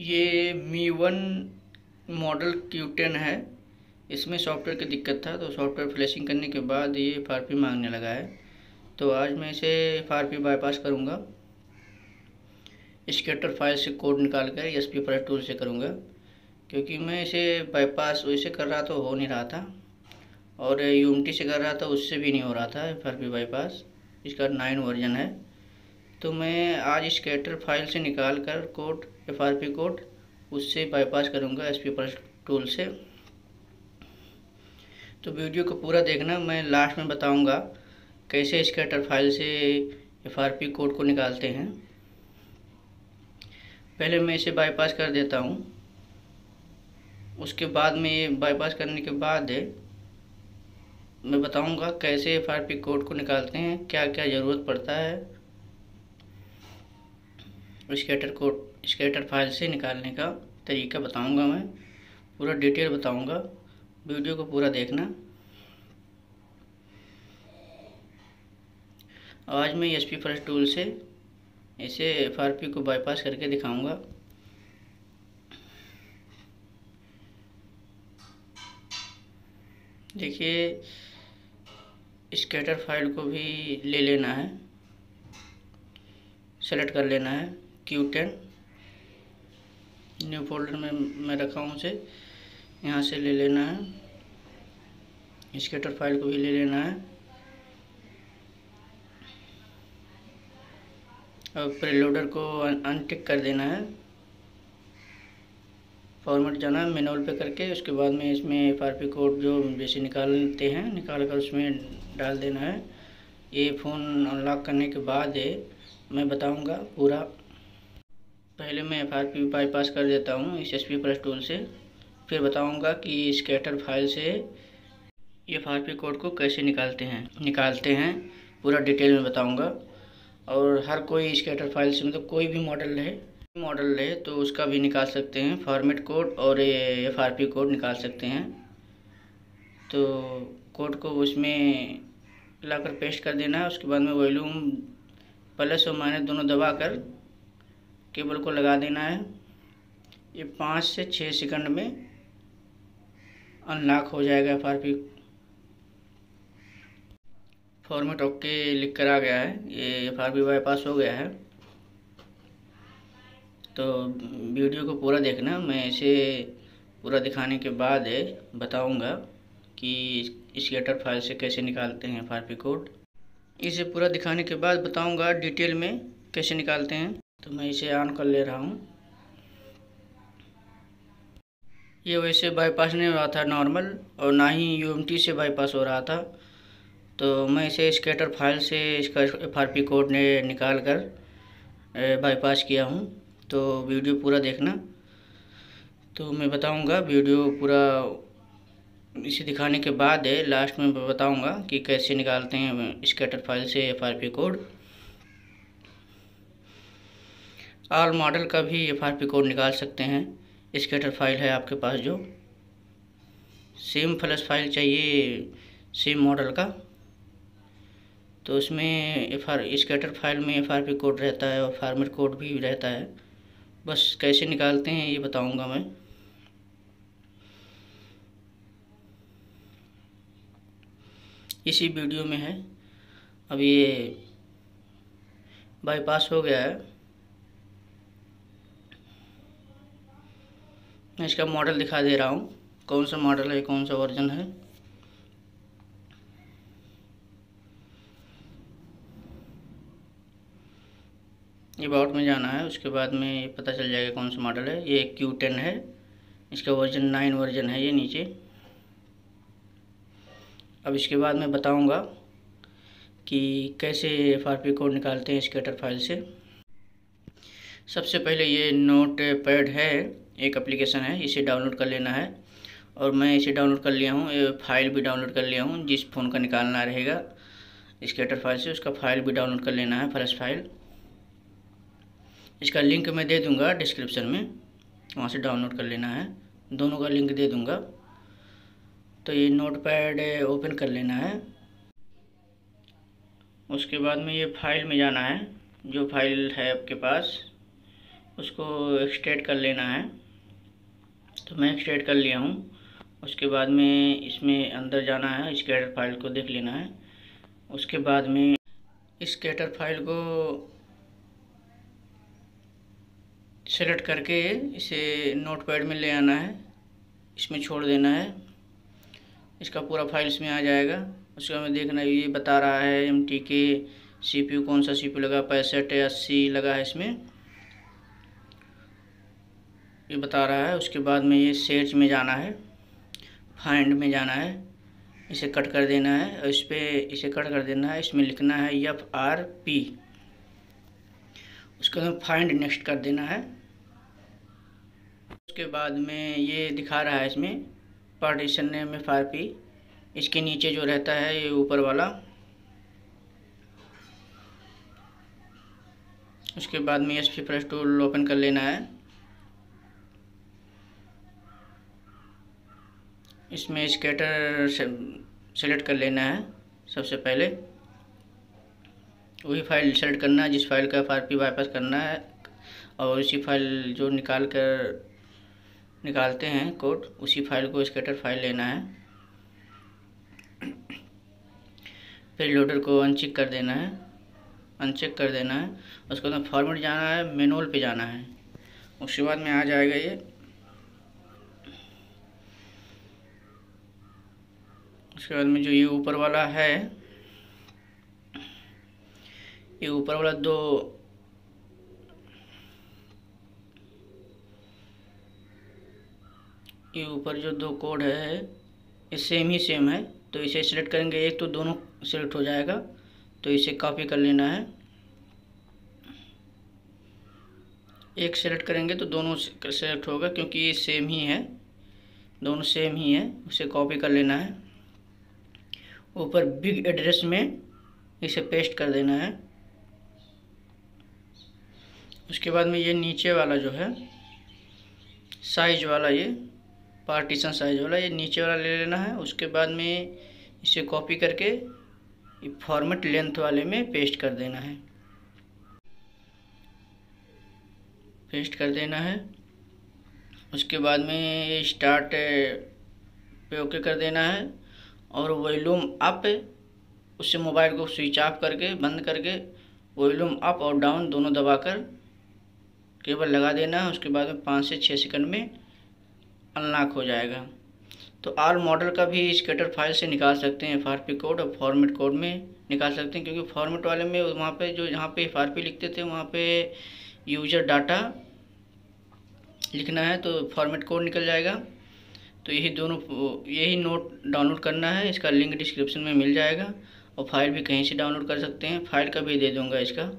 ये Mi one model Q ten है। इसमें सॉफ्टवेयर की दिक्कत था तो सॉफ्टवेयर फ्लैशिंग करने के बाद ये एफ़ मांगने लगा है। तो आज मैं इसे एफ़ बाईपास करूँगा। स्केटर फ़ाइल से कोड निकाल कर एस पी प्लस टूल से करूँगा। क्योंकि मैं इसे बाईपास वैसे कर रहा तो हो नहीं रहा था। और यूमटी से कर रहा था, उससे भी नहीं हो रहा था एफ़ आर पी बाईपास इसका नाइन वर्जन है। तो मैं आज स्केटर फ़ाइल से निकाल कर code F R P code उससे बाईपास करूँगा एस पी प्लस टूल से। तो वीडियो को पूरा देखना, मैं लास्ट में बताऊँगा कैसे स्केटर फ़ाइल से एफ़ आर पी कोड को निकालते हैं। पहले मैं इसे बाईपास कर देता हूँ। उसके बाद में ये बाईपास करने के बाद मैं बताऊँगा कैसे एफ़ आर पी कोड को निकालते हैं क्या क्या ज़रूरत पड़ता है। स्केटर कोड स्केटर फ़ाइल से निकालने का तरीका बताऊँगा मैं। पूरा डिटेल बताऊँगा। वीडियो को पूरा देखना। आज मैं एस पी फ़र्स्ट टूल से इसे एफ़ आर पी को बाईपास करके दिखाऊँगा। देखिए, स्केटर फ़ाइल को भी ले लेना है। सेलेक्ट कर लेना है। क्यू टेन न्यू फोल्डर में मैं रखा हूँ उसे। यहाँ से ले लेना है। स्केटर फ़ाइल को भी ले लेना है। और प्रेलोडर को अनटिक कर देना है। फॉर्मेट जाना है मेनुअल पे करके, उसके बाद में इसमें एफ़ आर पी कोड जो जैसे निकालते हैं निकाल कर उसमें डाल देना है। ये फ़ोन अनलॉक करने के बाद मैं बताऊँगा पूरा। पहले मैं एफ़ आर पी बाईपास कर देता हूँ इस एस पी प्लस टूल से। फिर बताऊँगा कि स्केटर फ़ाइल से एफ़ आर पी कोड को कैसे निकालते हैं। निकालते हैं, पूरा डिटेल में बताऊँगा। और हर कोई स्केटर फ़ाइल से मतलब कोई भी मॉडल रहे मॉडल रहे तो उसका भी निकाल सकते हैं। फॉर्मेट कोड और एफ़ आर पी कोड निकाल सकते हैं। तो कोड को उसमें लाकर पेस्ट कर देना है उसके बाद में वॉल्यूम प्लस और माइनस दोनों दबा कर केबल को लगा देना है। ये पाँच से छः सेकंड में अनलॉक हो जाएगा F R P format okay लिख कर आ गया है। ये एफ़ आर पी बाईपास हो गया है। तो वीडियो को पूरा देखना। मैं इसे पूरा दिखाने के बाद बताऊँगा कि स्केटर फ़ाइल से कैसे निकालते हैं एफ़ आर पी कोड। इसे पूरा दिखाने के बाद बताऊँगा डिटेल में कैसे निकालते हैं। तो मैं इसे ऑन कर ले रहा हूँ। ये वैसे बाईपास नहीं हो रहा था नॉर्मल और ना ही यूएमटी से बाईपास हो रहा था। तो मैं इसे स्केटर फ़ाइल से इसका एफ़ आर पी कोड ने निकाल कर बाईपास किया हूँ। तो वीडियो पूरा देखना। तो मैं बताऊँगा वीडियो पूरा इसे दिखाने के बाद है लास्ट में बताऊँगा कि कैसे निकालते हैं स्केटर फ़ाइल से F R P code all model का भी एफ़ आर पी कोड निकाल सकते हैं। स्केटर फ़ाइल है आपके पास जो। सेम फ्लैश फ़ाइल चाहिए, सेम मॉडल का। तो उसमें एफ़ आर स्केटर फ़ाइल में एफ़ आर पी कोड रहता है और फार्मेट कोड भी रहता है। बस कैसे निकालते हैं ये बताऊँगा मैं। इसी वीडियो में है। अब ये बाईपास हो गया है। मैं इसका मॉडल दिखा दे रहा हूँ। कौन सा मॉडल है, कौन सा वर्जन है? ये बाउट में जाना है, उसके बाद में पता चल जाएगा कौन सा मॉडल है। ये क्यू टेन है, इसका वर्जन नाइन वर्जन है ये नीचे। अब इसके बाद मैं बताऊँगा कि कैसे एफ़ आर पी कोड निकालते हैं स्केटर फ़ाइल से। सबसे पहले ये नोट पैड है। एक एप्लीकेशन है, इसे डाउनलोड कर लेना है। और मैं इसे डाउनलोड कर लिया हूँ फ़ाइल भी डाउनलोड कर लिया हूँ, जिस फ़ोन का निकालना रहेगा स्केटर फ़ाइल से उसका फ़ाइल भी डाउनलोड कर लेना है फ्लैश फ़ाइल इसका लिंक मैं दे दूँगा डिस्क्रिप्शन में, वहाँ से डाउनलोड कर लेना है। दोनों का लिंक दे दूँगा। तो ये नोट पैड ओपन कर लेना है। उसके बाद में ये फ़ाइल में जाना है, जो फ़ाइल है आपके पास, उसको एक्सट्रेट कर लेना है। तो मैं एक्सट्रेट कर लिया हूँ। उसके बाद में इसमें अंदर जाना है स्केटर फ़ाइल को देख लेना है। उसके बाद में स्केटर फ़ाइल को सेलेक्ट करके इसे नोट पैड में ले आना है। इसमें छोड़ देना है। इसका पूरा फ़ाइल इसमें आ जाएगा। उसके बाद में देखना, ये बता रहा है एम टी के सी पी यू कौन सा सी पी यू लगा, पैंसठ, अस्सी लगा है इसमें। ये बता रहा है, उसके बाद में ये सर्च में जाना है, फाइंड में जाना है, इसे कट कर देना है, और इस पर इसे कट कर देना है, इसमें लिखना है एफ़ आर पी उसके बाद फाइंड नेक्स्ट कर देना है। उसके बाद में ये दिखा रहा है इसमें, partition name F R P इसके नीचे जो रहता है, ये ऊपर वाला। उसके बाद में S P press tool open कर लेना है। इसमें स्केटर सेलेक्ट कर लेना है सबसे पहले। वही फ़ाइल सेलेक्ट करना है, जिस फ़ाइल का एफ़ आर पी वापस करना है, और उसी फ़ाइल जो निकाल कर निकालते हैं कोड, उसी फ़ाइल को स्केटर फ़ाइल लेना है। फिर लोडर को अनचेक कर देना है, अनचेक कर देना है। उसके बाद फॉर्मेट जाना है, मेनुअल पे जाना है। उसके बाद में आ जाएगा ये उसके बाद में जो ये ऊपर वाला है, ये ऊपर वाला दो, ये ऊपर जो दो कोड है, ये सेम ही सेम है तो इसे सिलेक्ट करेंगे एक तो दोनों सिलेक्ट हो जाएगा तो इसे कॉपी कर लेना है। एक सेलेक्ट करेंगे तो दोनों सेलेक्ट होगा क्योंकि ये सेम ही है, दोनों सेम ही है, उसे कॉपी कर लेना है। ऊपर बिग एड्रेस में इसे पेस्ट कर देना है। उसके बाद में ये नीचे वाला जो है साइज़ वाला ये पार्टीशन साइज़ वाला, ये नीचे वाला ले लेना है। उसके बाद में इसे कॉपी करके फॉर्मेट लेंथ वाले में पेस्ट कर देना है। पेस्ट कर देना है। उसके बाद में स्टार्ट पे ओके कर देना है। और वॉल्यूम अप, उससे मोबाइल को स्विच ऑफ़ करके, बंद करके, वॉल्यूम अप और डाउन दोनों दबाकर केबल लगा देना है, उसके बाद में पाँच से छः सेकंड में अनलॉक हो जाएगा। तो आल मॉडल का भी स्केटर फ़ाइल से निकाल सकते हैं FRP कोड और फॉर्मेट कोड में निकाल सकते हैं, क्योंकि फॉर्मेट वाले में वहाँ पे जो जहाँ पे FRP लिखते थे, वहाँ पे यूज़र डाटा लिखना है तो फॉर्मेट कोड निकल जाएगा। तो यही दोनों यही नोट डाउनलोड करना है, इसका लिंक डिस्क्रिप्शन में मिल जाएगा और फ़ाइल भी कहीं से डाउनलोड कर सकते हैं। फ़ाइल का भी दे दूँगा इसका।